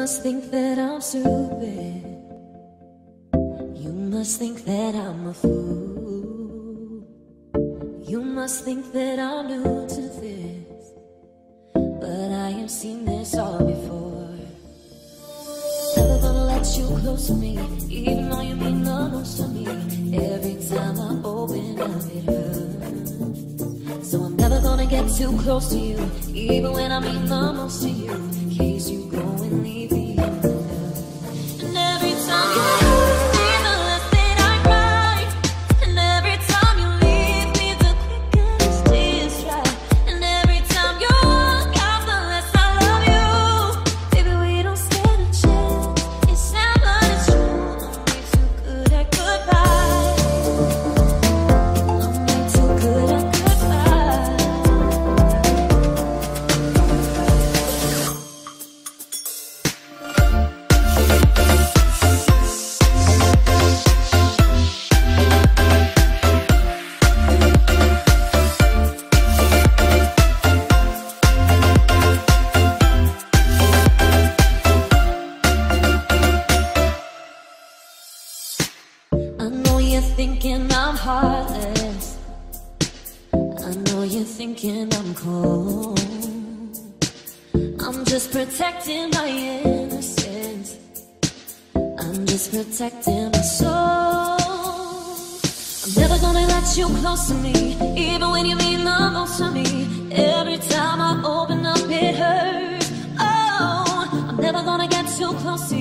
must think that I'm stupid. You must think that I'm a fool. You must think that I'm new to this. But I have seen this all before. Never gonna let you close to me, even though you mean the most to me. Every time I open up, it hurts. So I'm never gonna get too close to you, even when I mean the most to you. In case you go and leave you're thinking I'm heartless. I know you're thinking I'm cold. I'm just protecting my innocence. I'm just protecting my soul. I'm never gonna let you close to me, even when you mean the most to me. Every time I open up, it hurts. Oh, I'm never gonna get too close to you,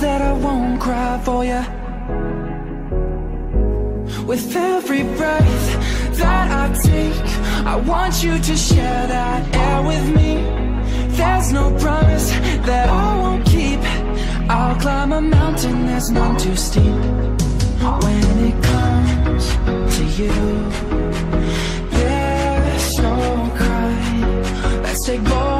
that I won't cry for you. With every breath that I take, I want you to share that air with me. There's no promise that I won't keep. I'll climb a mountain that's none too steep. When it comes to you, there's no cry. Let's take both.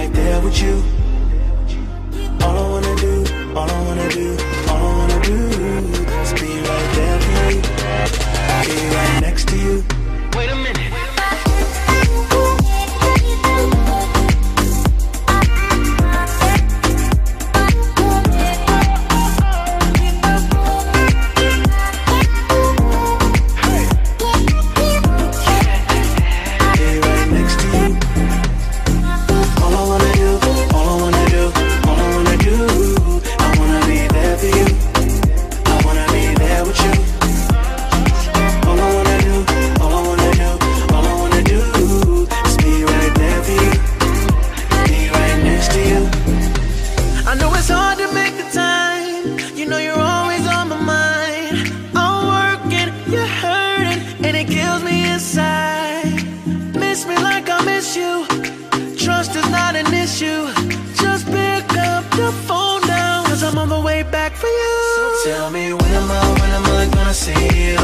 Right there with you. Tell me when am I, when am I gonna see you?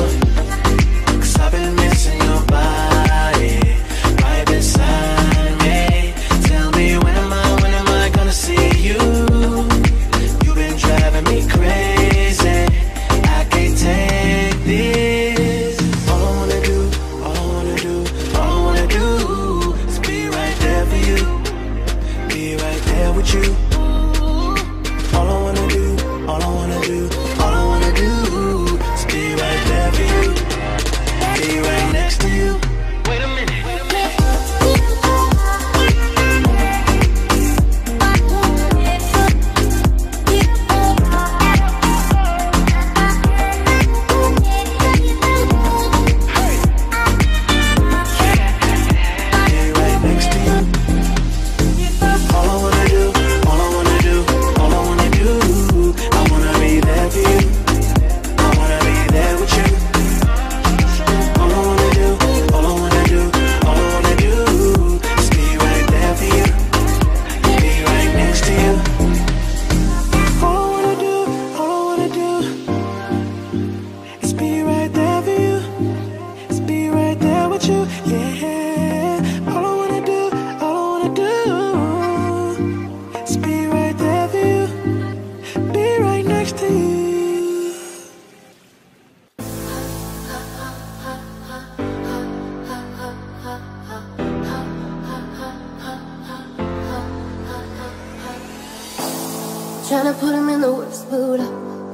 The worst mood.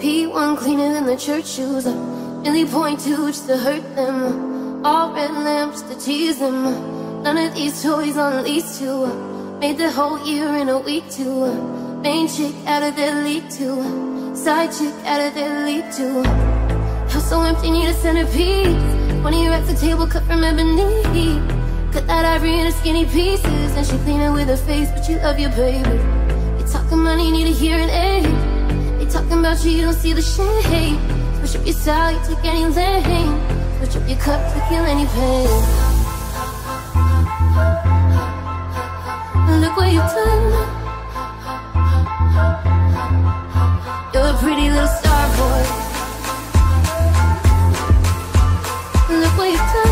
P1 cleaner than the church shoes. Really point to just to hurt them. All red lamps to tease them. None of these toys on lease to. Made the whole year in a week to. Main chick out of their league to. Side chick out of their league to. House so empty, need a centerpiece. One of your racks a table cut from ebony. Cut that ivory into skinny pieces. And she clean it with her face, but you love your baby. They talking money, need a hearing aid. Talking about you, you don't see the shade. Switch up your style, you take any lane. Switch up your cup to kill any pain. Look what you've done. You're a pretty little star boy. Look what you've done.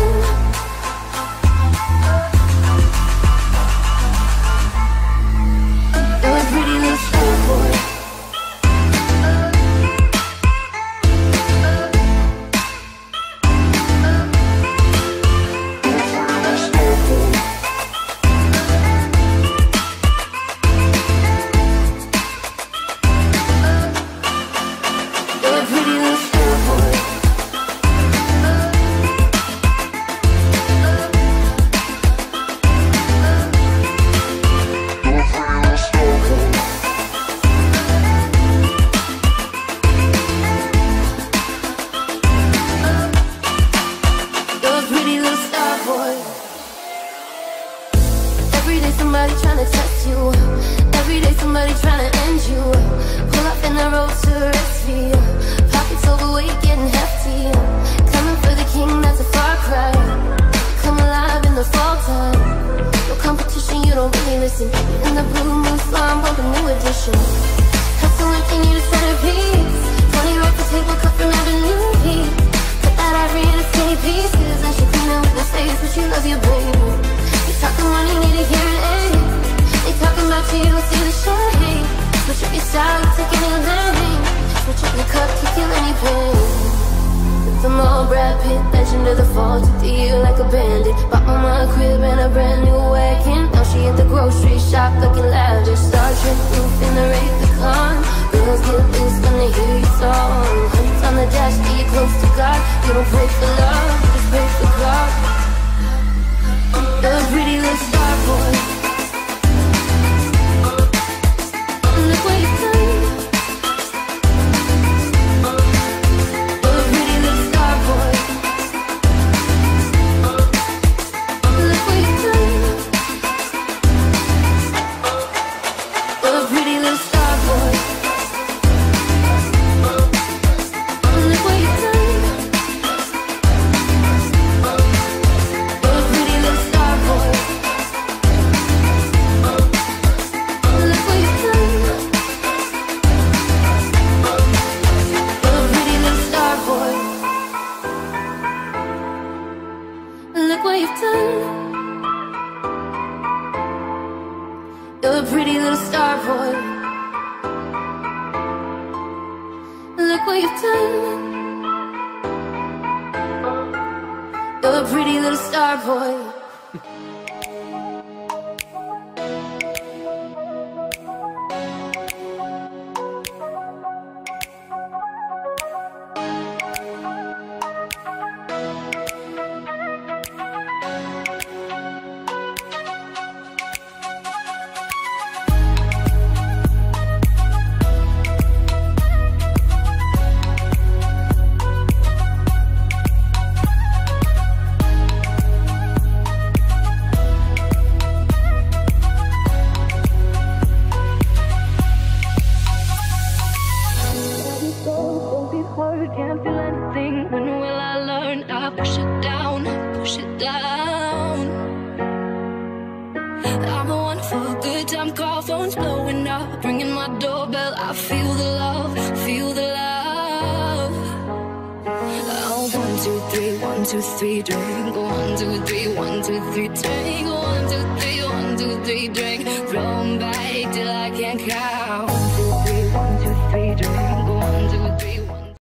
cup, to you any pain The more Brad Pitt, legend of the fall, took the year like a bandit. Bought mama a crib and a brand new wagon. Now she at the grocery shop looking lavish. Star Trek roof in the Wraith Girls get loose when they hear your song. Hunt on the dash, till you close to God. You don't pray for love, just pray for God. The pretty little star boy. You're a pretty little star boy. Look what you've done. You're a pretty little star boy.